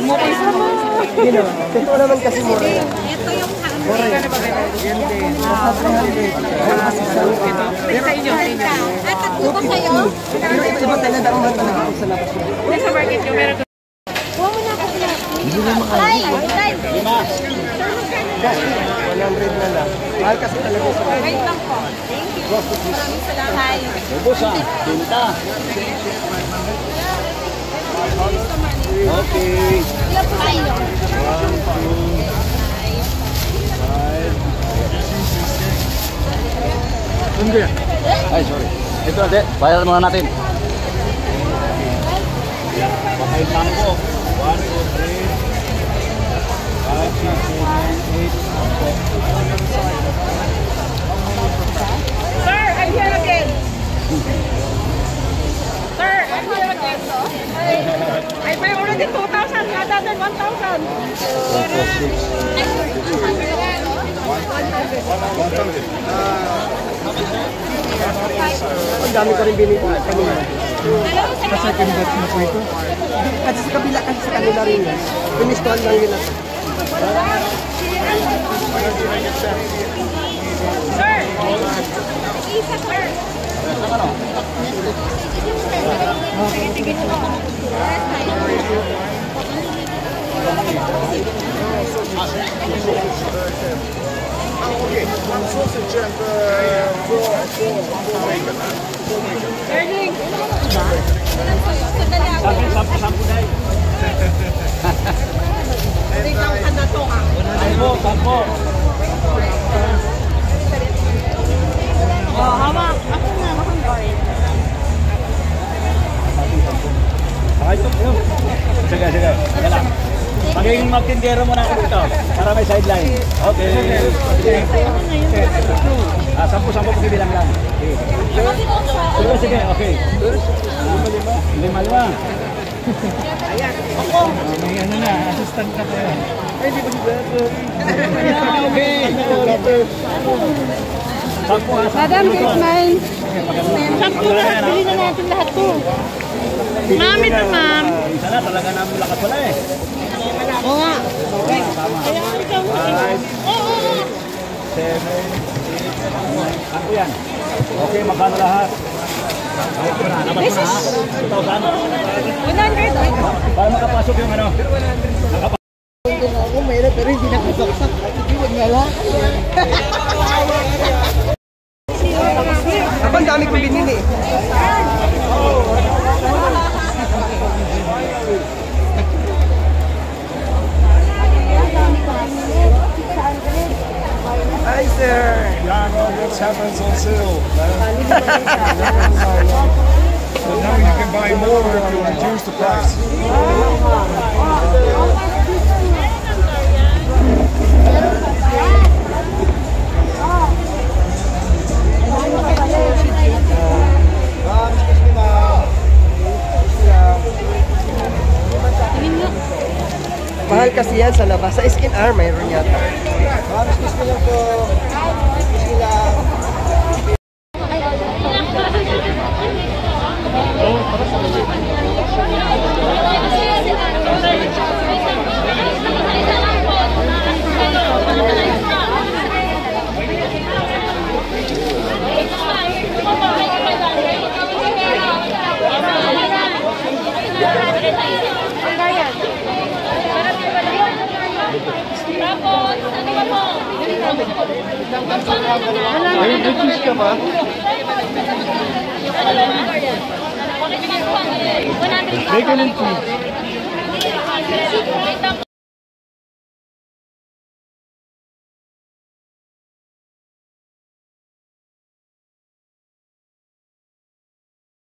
Yun o. Totoo naman kasi mura. Ito yung. Mura. Sa inyo. At tatlo ba? Pero iba-iba talaga ang talaga ako sa labas. Nasa market yung meron. Huwag mo na ako na. 100 na. Mahal kasi talaga. Thank you. Maraming salamat. Ah. Tinta. Okay. Ilan po kayo? Ay, sorry. Ito, ate. Bayaran muna natin. Pakain lang po. 1, 2, 3, 5, 6, 7, 8. 2,000 rather than 1,000. Ang dami ko rin binili kanina. Kasi convert mo po ito. Kasi sa kabila kasi sa kanila rin yan. Lang nila. Sir, isa sir. Learning. Sampu, sampu, sampu dahil. Tingnan ka na to ah. Sampu, sampu. Oh, Magiging magtindero muna ako dito para may sideline. Okay. Ah, sampu, sampu pakibilang lang. Okay. Sige, sige. Okay. Lima, lima. Lima, lima. May ano na, assistant ka yan. Ay, di ba si? Yeah, okay. Sampu, ah, sampu. Madam, here's mine. Sampu na. Bili na natin lahat to. Ma'am, ito ma'am. Isa na, talaga namin lakas wala eh. Oo nga. Five, Oo, oo, oo. seven, eight. Ano yan? Okay, magkano lahat? Mo na ha? 100. 2,000? Para makapasok yung ano? Nakapasok. Ako mayroon pero hindi nakasaksak. Hindi wag nga lang. Abang dami ko binili. Hi, This happens on sale. but now you can buy more if you reduce the price. Mahal kasi yan sa labas. Sa Skin R, mayroon yata. Ay, British ka ba? Regeln ziehen.